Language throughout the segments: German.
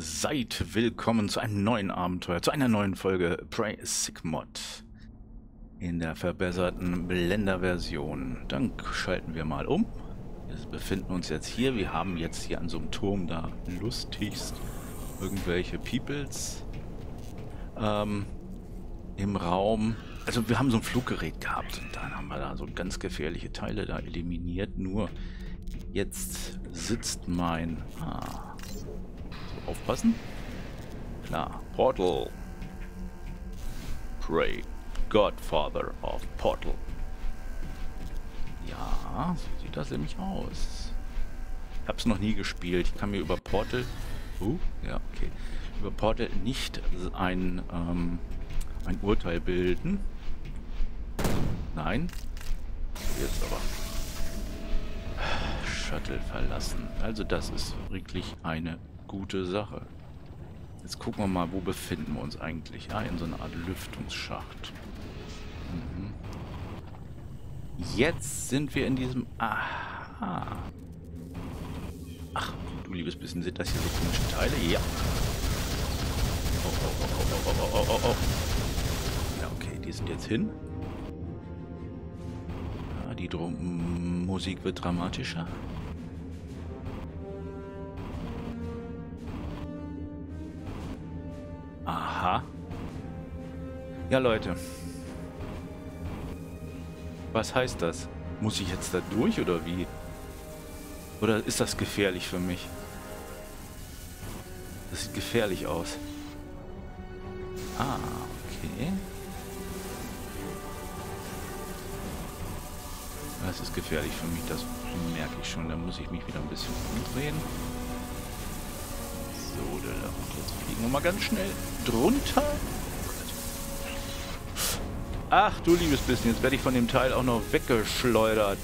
Seid willkommen zu einem neuen Abenteuer, zu einer neuen Folge Prey Sigmod in der verbesserten Blender-Version. Dann schalten wir mal um. Wir befinden uns jetzt hier. Wir haben jetzt hier an so einem Turm da lustigst irgendwelche Peoples ähm, im Raum. Also wir haben so ein Fluggerät gehabt und dann haben wir da so ganz gefährliche Teile da eliminiert. Nur jetzt sitzt mein... Ah, Aufpassen. Klar. Portal. Pray. Godfather of Portal. Ja, so sieht das nämlich aus. Ich habe es noch nie gespielt. Ich kann mir über Portal... Uh, ja, okay. Über Portal nicht ein, ähm, ein Urteil bilden. Nein. Jetzt aber. Shuttle verlassen. Also das ist wirklich eine gute Sache. Jetzt gucken wir mal, wo befinden wir uns eigentlich? Ah, in so einer Art Lüftungsschacht. Mhm. Jetzt sind wir in diesem... Aha. Ach, du liebes bisschen, sind das hier so komische Teile? Ja. Oh, oh, oh, oh, oh, oh, oh, oh. Ja, okay, die sind jetzt hin. Ja, die Drum Musik wird dramatischer. Ja, Leute. Was heißt das? Muss ich jetzt da durch oder wie? Oder ist das gefährlich für mich? Das sieht gefährlich aus. Ah, okay. Das ist gefährlich für mich, das merke ich schon. Da muss ich mich wieder ein bisschen umdrehen. So, und jetzt fliegen wir mal ganz schnell drunter. Ach du liebes bisschen, jetzt werde ich von dem Teil auch noch weggeschleudert.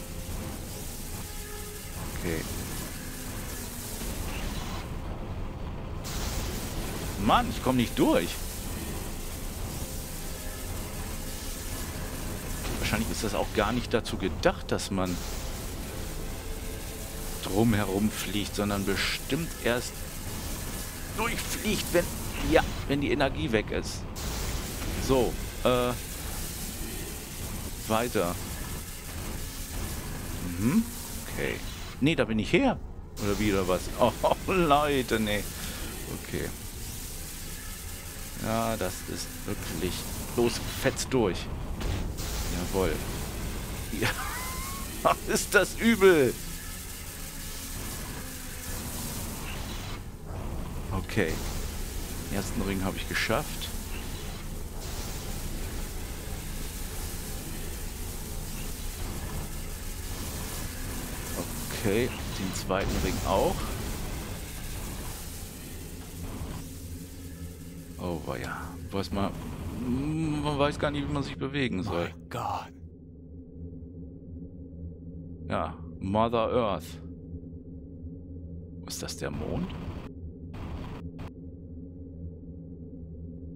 Okay. Mann, ich komme nicht durch. Wahrscheinlich ist das auch gar nicht dazu gedacht, dass man drumherum fliegt, sondern bestimmt erst durchfliegt, wenn, ja, wenn die Energie weg ist. So, äh, weiter. Mhm. Okay. Nee, da bin ich her. Oder wieder was? Oh, Leute, nee. Okay. Ja, das ist wirklich... Los, fetz durch. Jawohl. Ja. ist das übel. Okay. Den ersten Ring habe ich geschafft. Okay, den zweiten Ring auch. Oh, ja. Weiß mal, man weiß gar nicht, wie man sich bewegen soll. My God. Ja, Mother Earth. Ist das der Mond?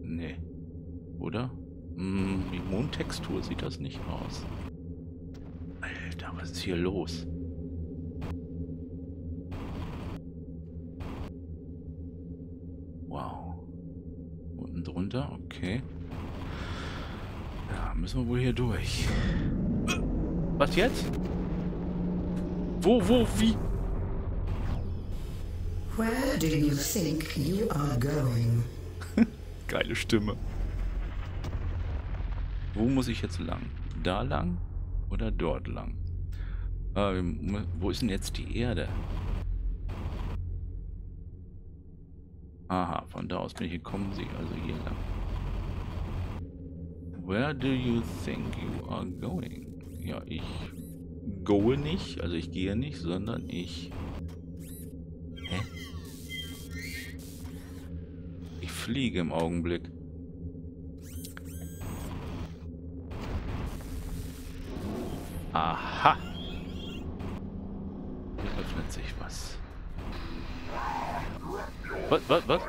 Nee. Oder? Hm, die Mondtextur sieht das nicht aus. Alter, was ist hier los? Runter, okay. Ja, müssen wir wohl hier durch. Was jetzt? Wo, wo, wie? Where do you think you are going? Geile Stimme. Wo muss ich jetzt lang? Da lang oder dort lang? Äh, wo ist denn jetzt die Erde? Aha, von da aus bin ich gekommen, sie also hier lang. Where do you think you are going? Ja, ich goe nicht, also ich gehe nicht, sondern ich... Hä? Ich fliege im Augenblick. Aha! Was, was, was?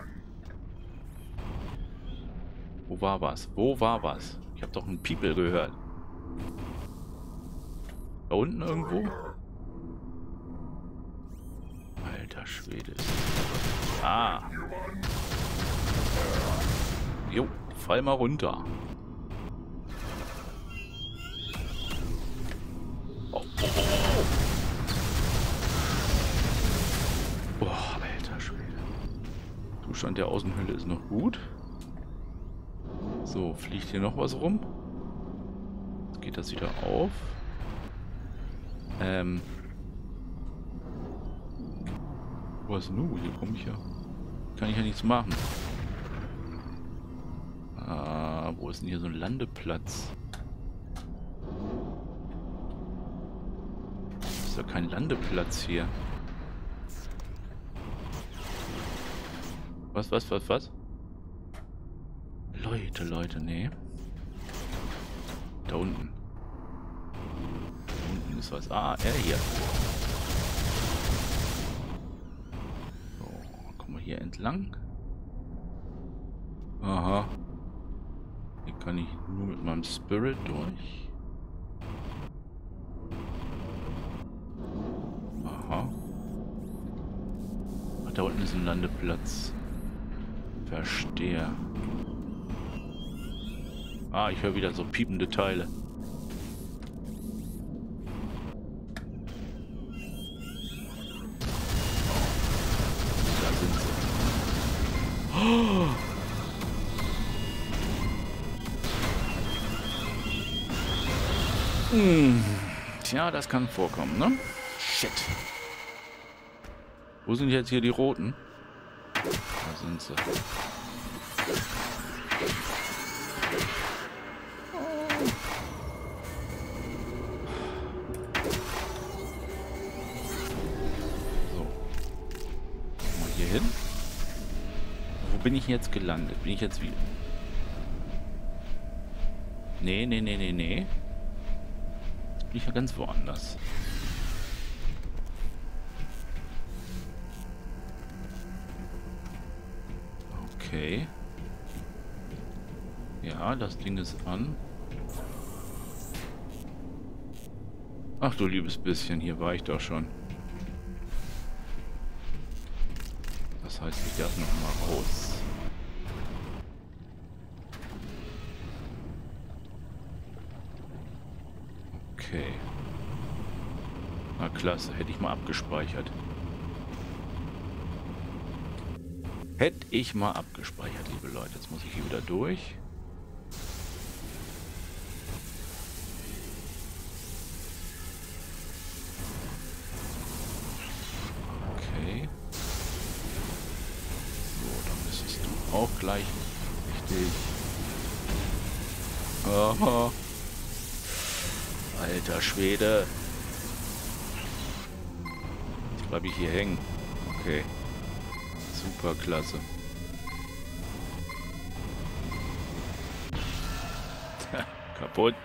Wo war was? Wo war was? Ich habe doch einen People gehört. Da unten irgendwo? Alter Schwede. Ah. Jo, fall mal runter. Zustand der Außenhülle ist noch gut. So, fliegt hier noch was rum? Jetzt geht das wieder auf. Ähm. Was nu? Hier komme ich ja. Kann ich ja nichts machen. Ah, wo ist denn hier so ein Landeplatz? Ist ja kein Landeplatz hier. Was, was, was, was? Leute, Leute, nee. Da unten. Da unten ist was. Ah, er hier. So, kommen wir hier entlang. Aha. Hier kann ich nur mit meinem Spirit durch. Aha. Ach, da unten ist ein Landeplatz. Verstehe. Ah, ich höre wieder so piepende Teile. Da sind sie. Oh. Hm. Tja, das kann vorkommen, ne? Shit. Wo sind jetzt hier die Roten? Sind sie. bin ich jetzt gelandet? Bin ich jetzt wieder... Nee, nee, nee, nee, nee. Jetzt bin ich ja ganz woanders. Okay. Ja, das Ding ist an. Ach du liebes bisschen, hier war ich doch schon. Das heißt, ich darf noch mal raus. Okay. Na klasse, hätte ich mal abgespeichert. Hätte ich mal abgespeichert, liebe Leute. Jetzt muss ich hier wieder durch. Okay. So, dann müsstest du auch gleich richtig. Aha. Alter Schwede. Jetzt bleibe ich hier hängen. Okay. Super klasse. Kaputt.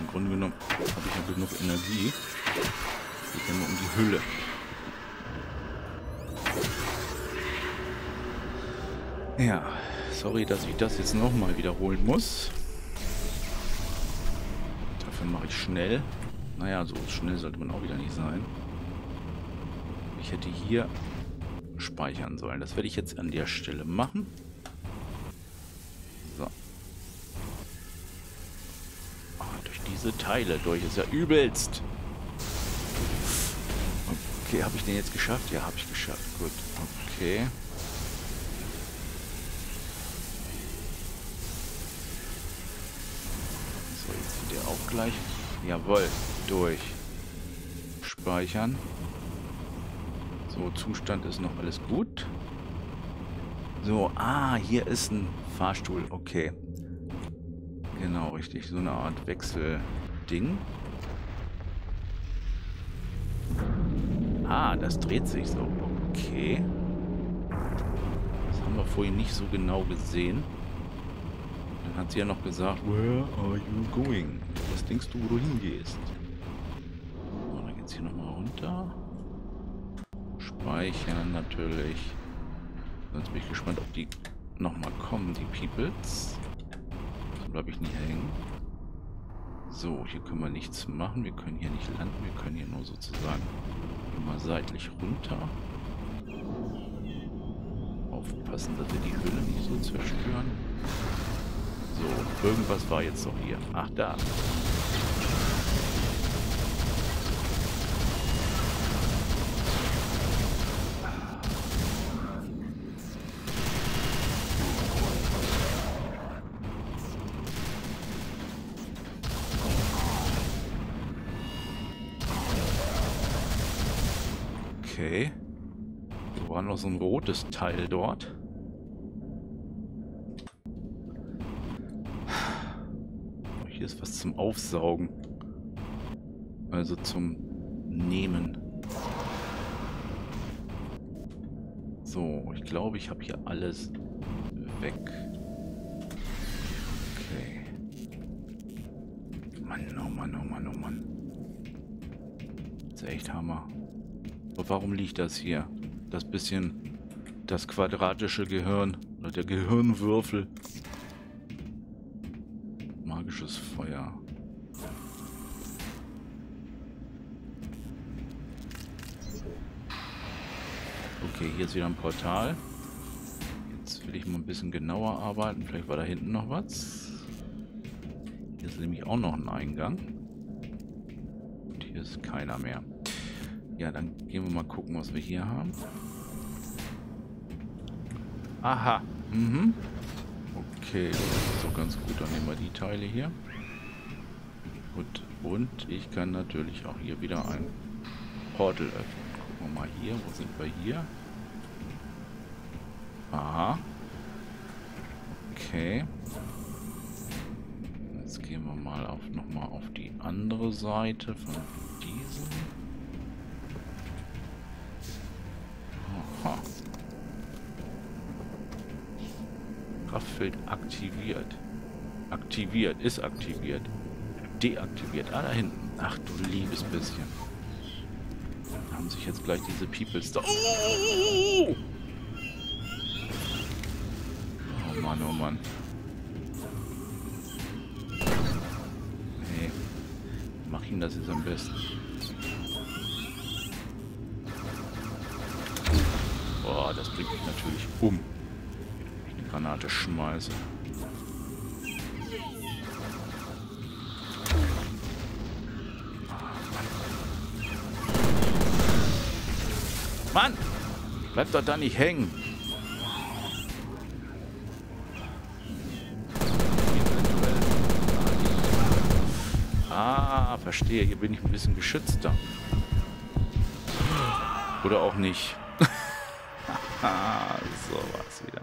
Im Grunde genommen habe ich ja genug Energie. Geht ja nur um die Hülle. Ja, Sorry, dass ich das jetzt nochmal wiederholen muss. Dafür mache ich schnell. Naja, so schnell sollte man auch wieder nicht sein. Ich hätte hier speichern sollen. Das werde ich jetzt an der Stelle machen. So. Oh, durch diese Teile durch ist ja übelst. Okay, habe ich den jetzt geschafft? Ja, habe ich geschafft. Gut. Okay. gleich. Jawohl, durch. Speichern. So, Zustand ist noch alles gut. So, ah, hier ist ein Fahrstuhl. Okay. Genau, richtig. So eine Art Wechselding. Ah, das dreht sich so. Okay. Das haben wir vorhin nicht so genau gesehen. Dann hat sie ja noch gesagt, where are you going? Was denkst du, wo du hingehst? So, dann geht's hier runter. Speichern natürlich. Sonst bin ich gespannt, ob die nochmal kommen, die Peoples. Dann bleibe ich nicht hängen. So, hier können wir nichts machen. Wir können hier nicht landen. Wir können hier nur sozusagen immer seitlich runter. Aufpassen, dass wir die Höhle nicht so zerstören. So, irgendwas war jetzt noch hier. Ach, da. Okay. Da war noch so ein rotes Teil dort. Hier ist was zum Aufsaugen. Also zum Nehmen. So, ich glaube, ich habe hier alles weg. Okay. Mann, oh Mann, oh Mann, oh Mann. Das ist echt Hammer. Aber warum liegt das hier? Das bisschen das quadratische Gehirn oder der Gehirnwürfel. Magisches Feuer. Okay, hier ist wieder ein Portal. Jetzt will ich mal ein bisschen genauer arbeiten. Vielleicht war da hinten noch was. Hier ist nämlich auch noch ein Eingang. Und hier ist keiner mehr. Ja, dann gehen wir mal gucken, was wir hier haben. Aha. Mhm. Okay, das ist so ganz gut. Dann nehmen wir die Teile hier. Gut. Und ich kann natürlich auch hier wieder ein Portal öffnen. Gucken wir mal hier. Wo sind wir hier? Aha. Okay. Jetzt gehen wir mal auf nochmal auf die andere Seite von diesem. Kraftfeld aktiviert. Aktiviert, ist aktiviert. Deaktiviert. Ah, da hinten. Ach du liebes bisschen. Da haben sich jetzt gleich diese Peoples da. Oh! oh Mann, oh Mann. Nee. Mach ihm das jetzt am besten. Bringt mich natürlich um. Wenn ich eine Granate schmeiße. Mann! Bleib doch da nicht hängen. Ah, verstehe. Hier bin ich ein bisschen geschützter. Oder auch nicht. So war es wieder.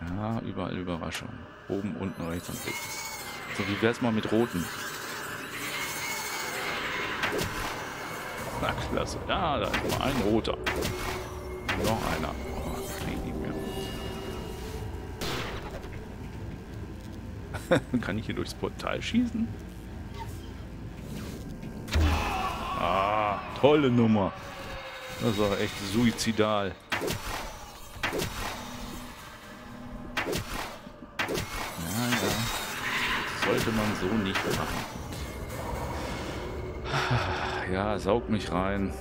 Ja, überall Überraschung. Oben, unten, rechts und links. So, wie wär's mal mit roten? Na, klasse. Ja, da ist mal ein roter. Noch einer. Oh, krieg ich nicht mehr. Kann ich hier durchs Portal schießen? Ah, tolle Nummer. Das war echt suizidal. Ja, ja. Das sollte man so nicht machen. Ja, saug mich rein.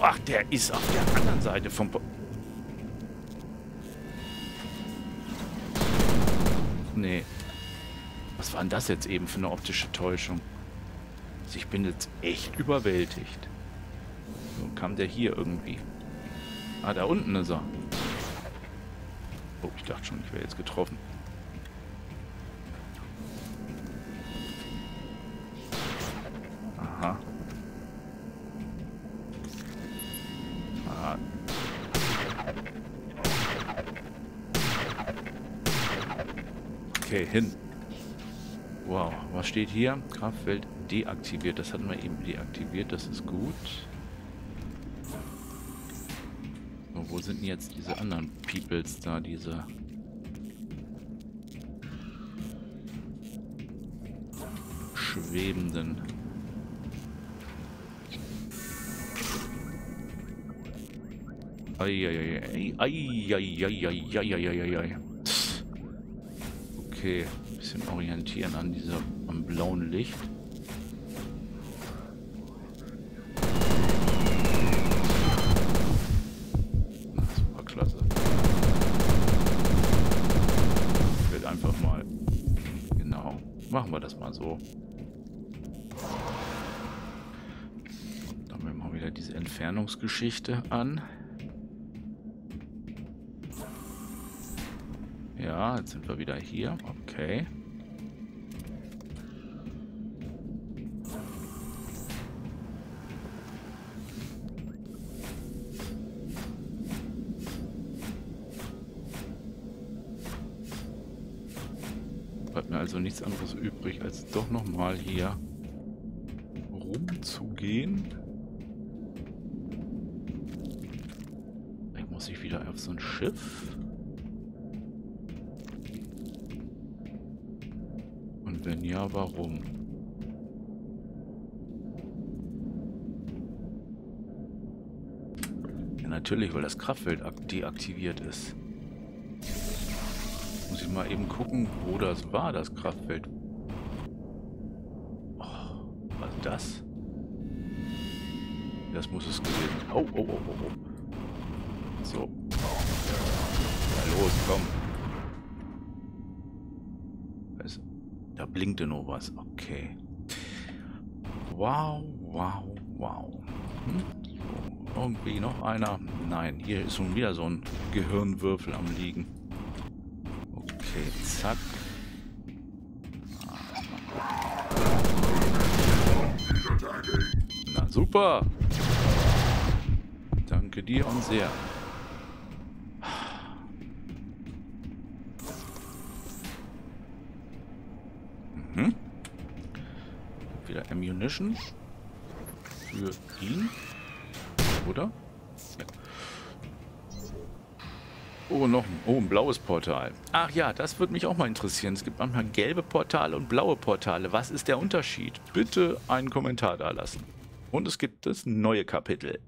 Ach, der ist auf der anderen Seite vom... Po nee. Was war denn das jetzt eben für eine optische Täuschung? Also ich bin jetzt echt überwältigt. So kam der hier irgendwie. Ah, da unten ist er. Oh, ich dachte schon, ich wäre jetzt getroffen. Aha. Ah. Okay, hin. Steht hier? Kraftfeld deaktiviert. Das hatten wir eben deaktiviert. Das ist gut. So, wo sind denn jetzt diese anderen Peoples da? Diese... schwebenden... Eieiei. Eieiei. Okay, bisschen orientieren an dieser am blauen Licht. Super klasse. Ich will einfach mal. Genau. Machen wir das mal so. Dann wir mal wieder diese Entfernungsgeschichte an. Ja, jetzt sind wir wieder hier. Okay. Nichts anderes übrig, als doch nochmal hier rumzugehen. Ich muss ich wieder auf so ein Schiff. Wenn ja, warum? Natürlich, weil das Kraftfeld deaktiviert ist. Muss ich mal eben gucken, wo das war, das Kraftfeld. Oh, was ist das? Das muss es gewesen sein. Oh, oh, oh, oh, oh. So. Ja, los, komm. blinkte nur was. Okay. Wow, wow, wow. Hm? So, irgendwie noch einer. Nein, hier ist schon wieder so ein Gehirnwürfel am liegen. Okay, zack. Na super. Danke dir und sehr. Ammunition. Für ihn. Oder? Ja. Oh, noch ein, oh, ein blaues Portal. Ach ja, das würde mich auch mal interessieren. Es gibt manchmal gelbe Portale und blaue Portale. Was ist der Unterschied? Bitte einen Kommentar da lassen. Und es gibt das neue Kapitel.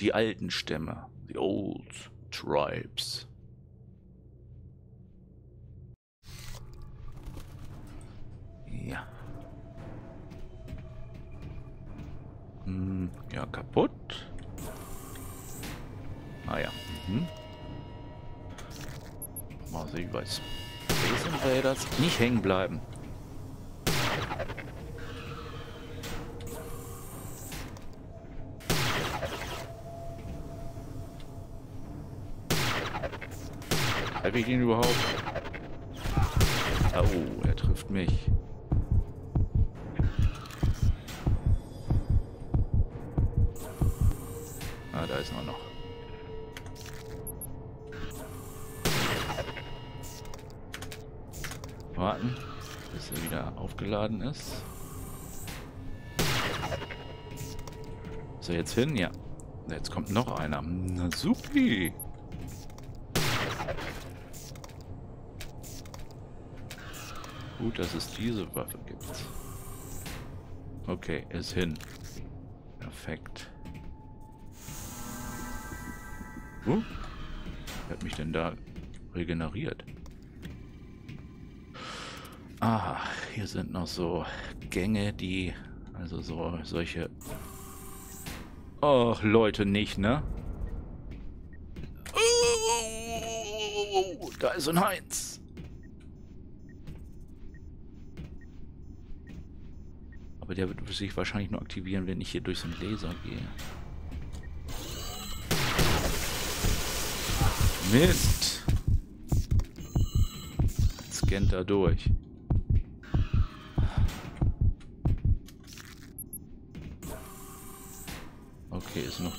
Die alten Stämme. The Old Tribes. Ja. Hm, ja, kaputt. Ah ja. Mhm. Mal sehen, bei Space Invaders nicht hängen bleiben. Habe ich ihn überhaupt? Oh, er trifft mich. Aufgeladen ist. Er jetzt hin? Ja. Jetzt kommt noch einer. Na supi. Gut, dass es diese Waffe gibt. Okay, ist hin. Perfekt. Huh? Wer hat mich denn da regeneriert? Ah, hier sind noch so Gänge, die... Also so solche... Och, Leute, nicht, ne? Oh, da ist ein Heinz. Aber der wird sich wahrscheinlich nur aktivieren, wenn ich hier durch so einen Laser gehe. Mist. Scannt da durch.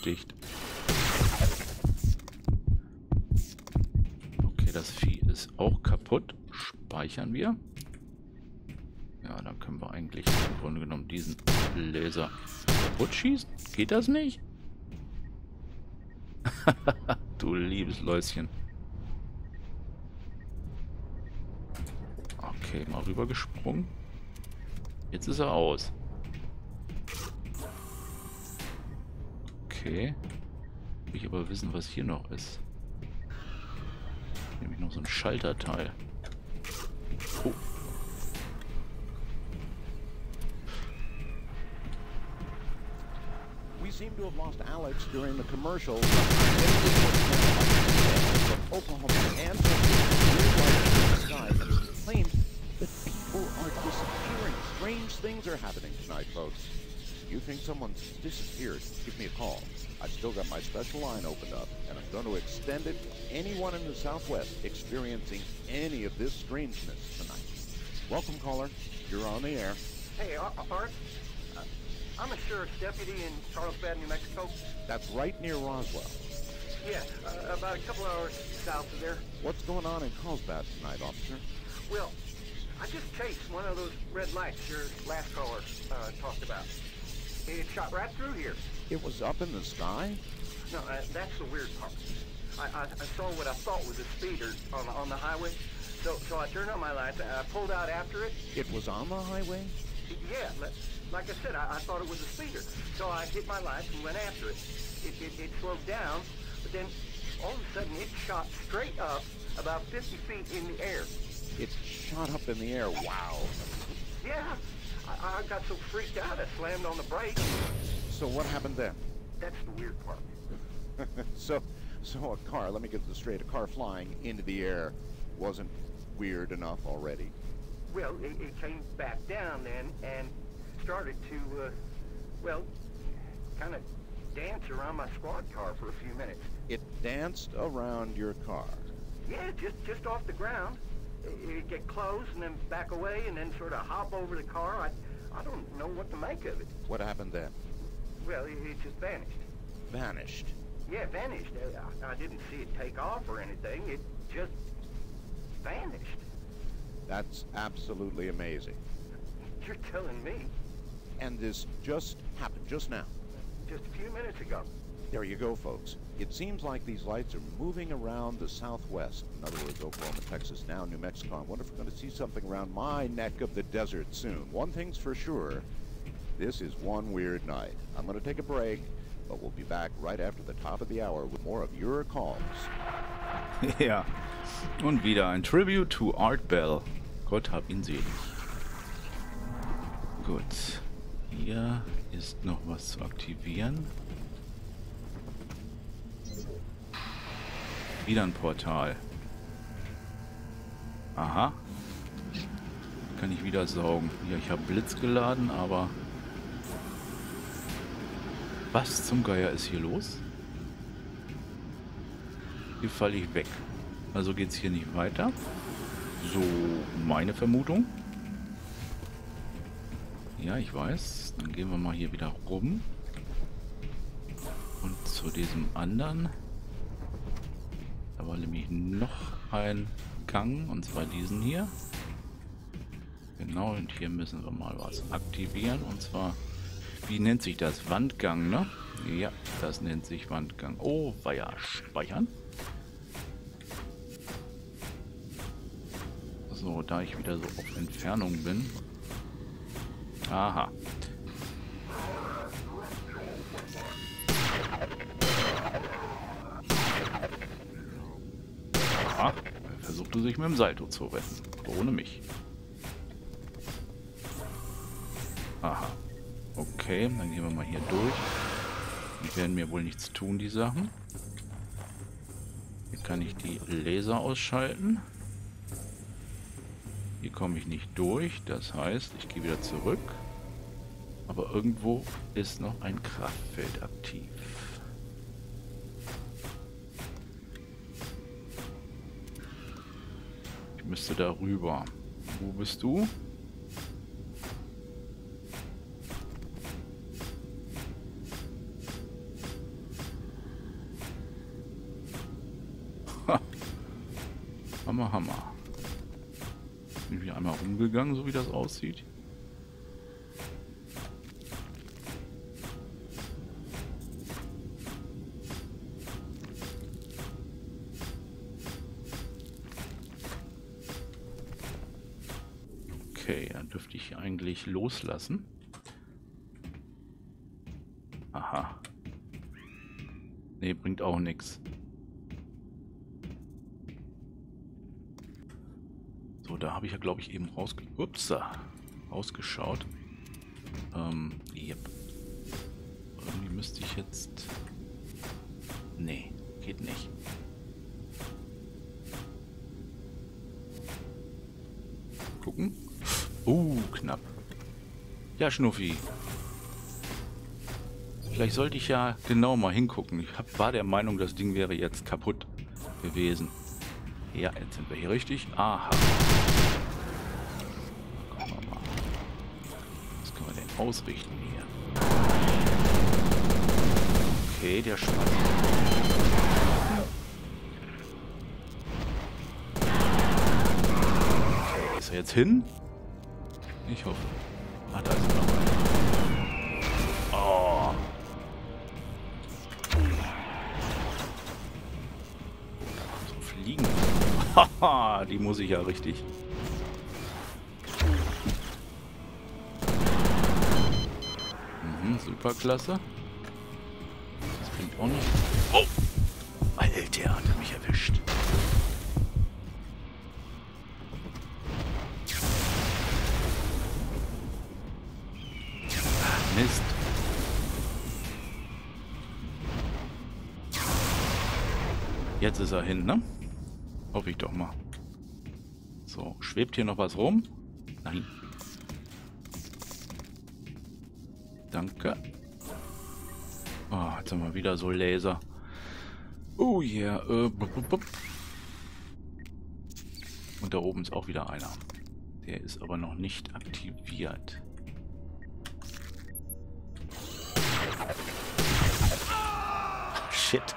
Dicht. Okay, das Vieh ist auch kaputt. Speichern wir. Ja, dann können wir eigentlich im Grunde genommen diesen Laser kaputt schießen. Geht das nicht? du liebes Läuschen. Okay, mal rüber gesprungen. Jetzt ist er aus. Okay. Will ich aber wissen, was hier noch ist. Nämlich noch so ein Schalterteil. Oh. We seem to have lost Alex during the commercial. Oklahoma and that people are disappearing. Strange things are happening tonight, folks. You think someone's disappeared? Give me a call. I've still got my special line opened up, and I'm going to extend it to anyone in the Southwest experiencing any of this strangeness tonight. Welcome, caller. You're on the air. Hey, Ar- Art. Uh, I'm a sheriff's deputy in Carlsbad, New Mexico. That's right near Roswell. Yeah, uh, about a couple hours south of there. What's going on in Carlsbad tonight, officer? Well, I just chased one of those red lights your last caller uh, talked about. It shot right through here. It was up in the sky? No, uh, that's the weird part. I, I, I saw what I thought was a speeder on, on the highway. So, so I turned on my lights. I pulled out after it. It was on the highway? Yeah, like I said, I, I thought it was a speeder. So I hit my lights and went after it. It, it. it slowed down, but then all of a sudden it shot straight up about 50 feet in the air. It shot up in the air. Wow. Yeah, I, I got so freaked out I slammed on the brakes. So what happened then? That's the weird part. so, so a car, let me get this straight, a car flying into the air wasn't weird enough already. Well, it, it came back down then and started to, uh, well, kind of dance around my squad car for a few minutes. It danced around your car. Yeah, just just off the ground. It- It'd get close and then back away and then sort of hop over the car. I, I don't know what to make of it. What happened then? Well, it, it just vanished. Vanished. Yeah, vanished. Uh, I, I didn't see it take off or anything. It just vanished. That's absolutely amazing. You're telling me And this just happened just now. just a few minutes ago. There you go, folks. It seems like these lights are moving around the southwest. In other words, Oklahoma, Texas, now New Mexico. I wonder if we're going to see something around my neck of the desert soon. One thing's for sure, this is one weird night. I'm going to take a break, but we'll be back right after the top of the hour with more of your calls. ja. Und wieder ein Tribute to Art Bell. Gott hab ihn selig. Gut. Hier ist noch was zu aktivieren. Wieder ein Portal. Aha. Kann ich wieder saugen. Ja, ich habe Blitz geladen, aber... Was zum Geier ist hier los? Hier falle ich weg. Also geht es hier nicht weiter. So meine Vermutung. Ja, ich weiß. Dann gehen wir mal hier wieder rum. Und zu diesem anderen. Da war nämlich noch ein Gang. Und zwar diesen hier. Genau, und hier müssen wir mal was aktivieren. Und zwar, wie nennt sich das? Wandgang, ne? Ja, das nennt sich Wandgang. Oh, war ja speichern. So, da ich wieder so auf Entfernung bin. Aha. Aha. Er versuchte sich mit dem Salto zu retten. Ohne mich. Aha. Okay, dann gehen wir mal hier durch. Die werden mir wohl nichts tun, die Sachen. Hier kann ich die Laser ausschalten. Hier komme ich nicht durch. Das heißt, ich gehe wieder zurück. Aber irgendwo ist noch ein Kraftfeld aktiv. Ich müsste da rüber. Wo bist du? Hammer, Hammer. Bin wieder einmal rumgegangen, so wie das aussieht. Okay, dann dürfte ich eigentlich loslassen. Aha. Nee, bringt auch nichts. So, da habe ich ja, glaube ich, eben rausge Upsa, rausgeschaut. Ähm, yep. Irgendwie müsste ich jetzt... Nee, geht nicht. Gucken. Uh, knapp. Ja, Schnuffi. Vielleicht sollte ich ja genau mal hingucken. Ich hab, war der Meinung, das Ding wäre jetzt kaputt gewesen. Ja, jetzt sind wir hier richtig. Aha. Ausrichten hier? Okay, der Schwanz. Okay, ist er jetzt hin? Ich hoffe. Ah, da ist er noch einer. Oh. So fliegen. Haha, die muss ich ja richtig. Superklasse. Das bringt auch nicht. Oh! Alter, hat mich erwischt. Ah, Mist. Jetzt ist er hin, ne? Hoffe ich doch mal. So, schwebt hier noch was rum? Nein. Danke. Oh, jetzt haben wir wieder so Laser. Oh yeah. Äh, bup, bup, bup. Und da oben ist auch wieder einer. Der ist aber noch nicht aktiviert. Shit.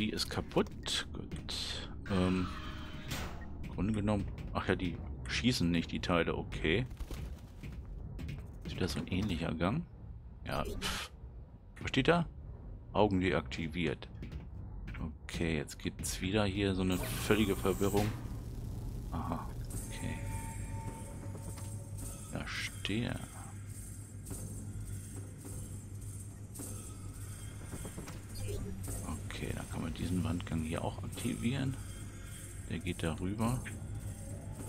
Vieh ist kaputt. Gut. Ähm, Grunde genommen... Ach ja, die schießen nicht, die Teile. Okay. Ist wieder so ein ähnlicher Gang. Ja, pff. Steht da? Augen deaktiviert. Okay, jetzt gibt es wieder hier so eine völlige Verwirrung. Aha, okay. Verstehe. Diesen Wandgang hier auch aktivieren. Der geht darüber.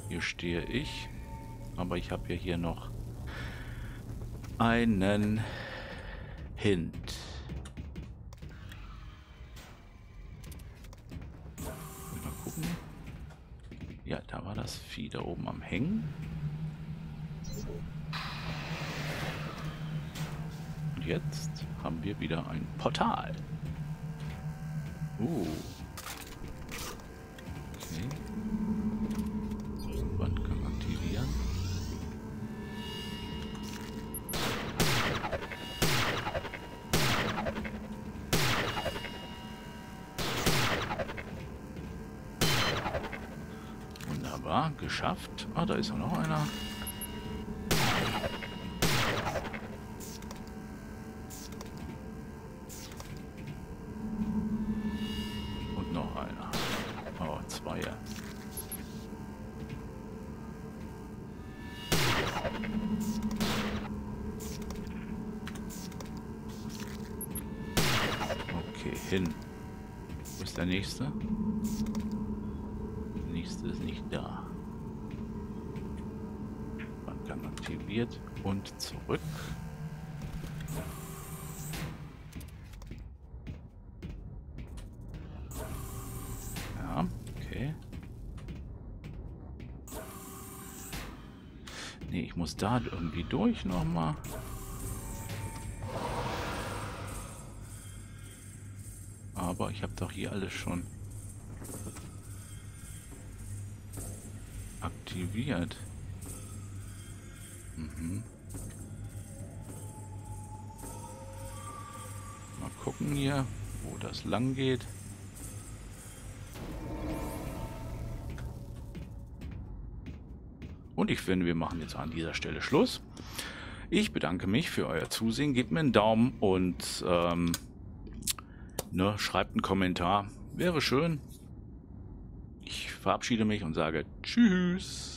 Hier stehe ich. Aber ich habe ja hier noch einen Hint. Mal gucken. Ja, da war das Vieh da oben am Hängen. Und jetzt haben wir wieder ein Portal. Uh. Okay. Wandgang aktivieren. Wunderbar, geschafft. Ah, da ist ja noch einer. Nächste ist nicht da. Wandgang aktiviert und zurück. Ja, okay. Nee, ich muss da irgendwie durch nochmal. Aber ich habe doch hier alles schon aktiviert. Mhm. Mal gucken hier, wo das lang geht. Und ich finde, wir machen jetzt an dieser Stelle Schluss. Ich bedanke mich für euer Zusehen. Gebt mir einen Daumen und ähm, ne, schreibt einen Kommentar. Wäre schön. Verabschiede mich und sage Tschüss.